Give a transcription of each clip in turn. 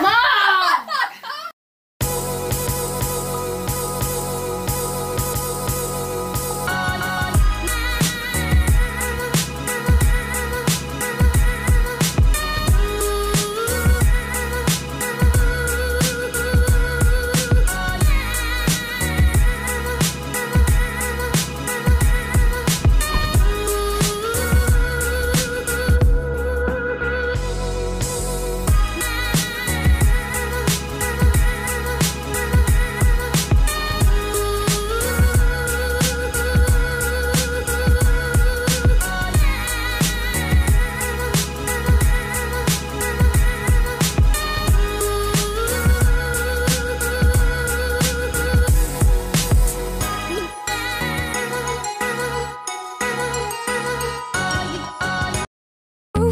妈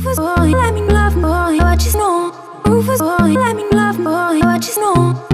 Rufus boy, let me love boy, what you know? Rufus boy, let me love boy, what you know?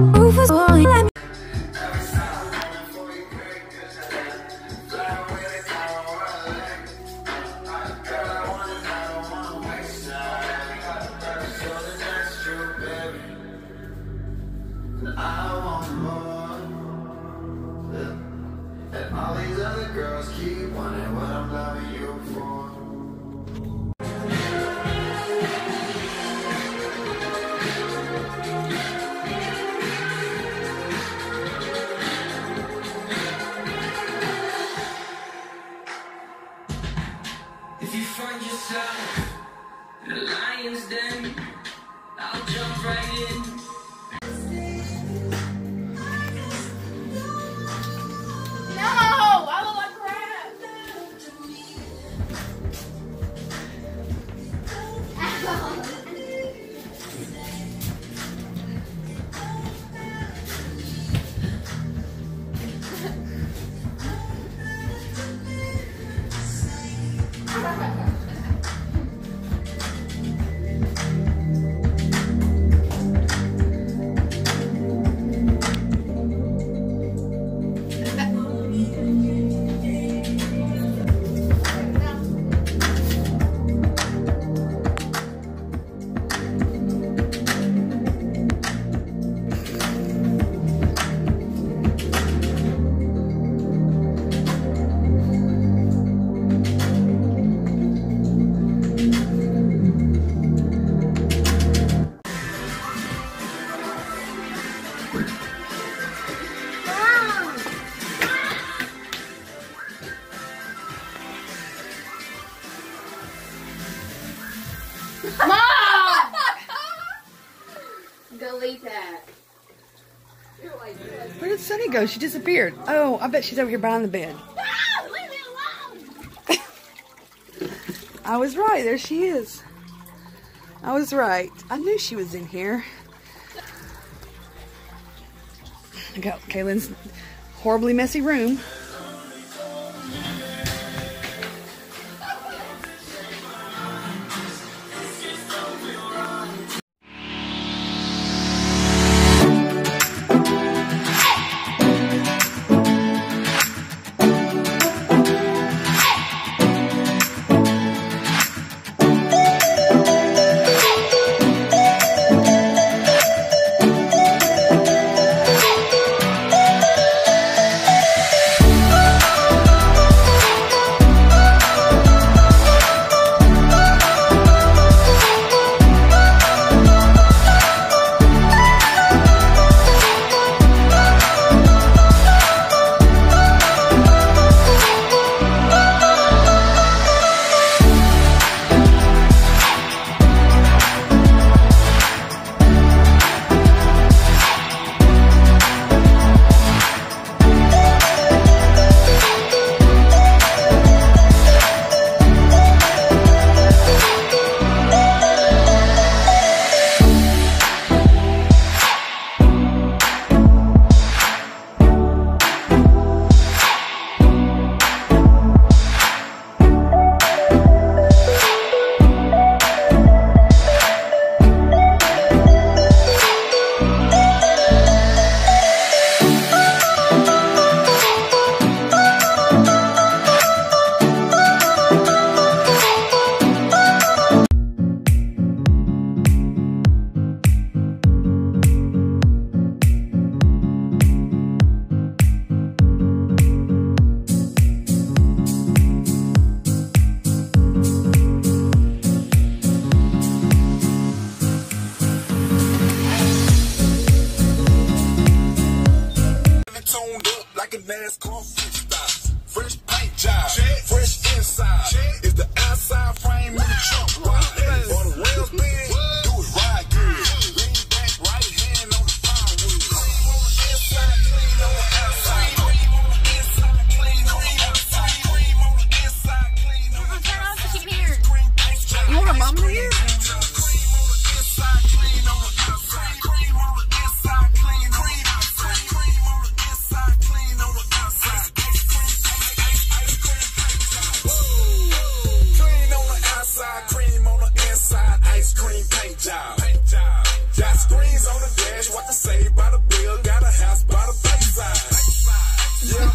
She disappeared. Oh, I bet she's over here behind the bed. I was right. There she is. I was right. I knew she was in here. I got Kaylin's horribly messy room.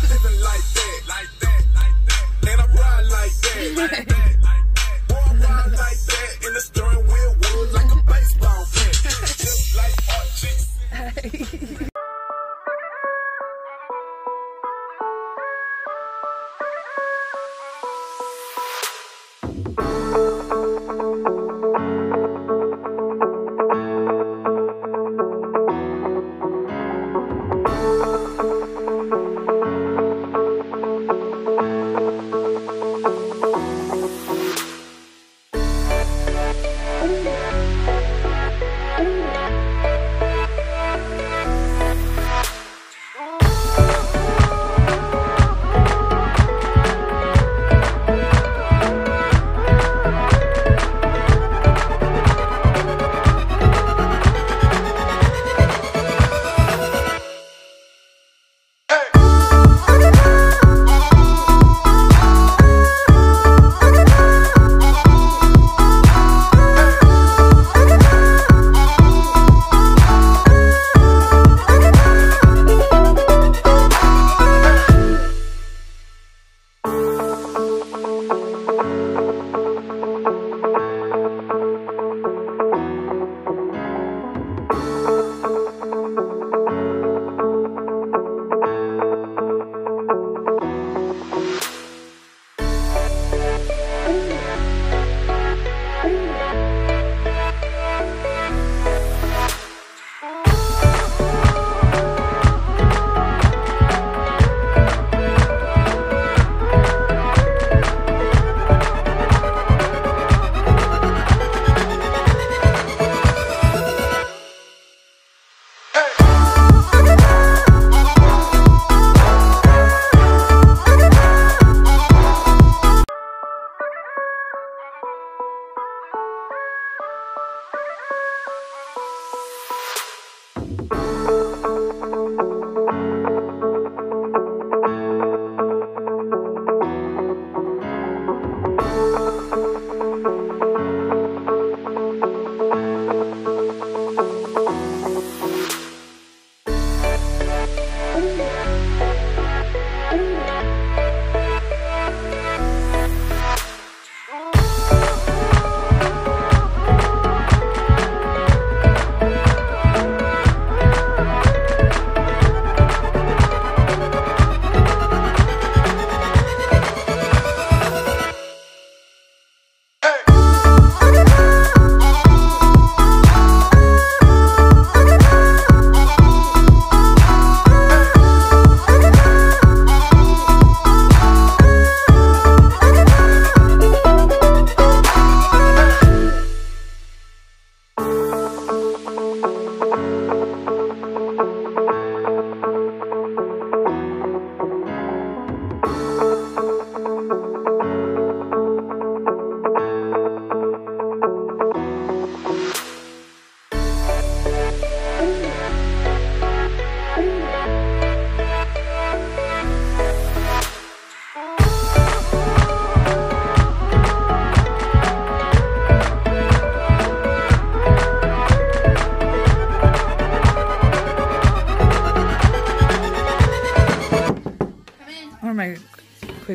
Living like that, like that, like that. And I ride like that, like that, like that. Boy, I ride like that. And the steering wheel wood like a baseball bat. Just like Archie.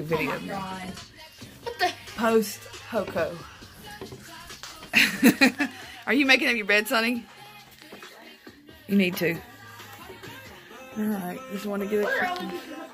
a quick video. of me. Post HOCO. Are you making up your bed, Sonny? You need to. All right, just want to get it.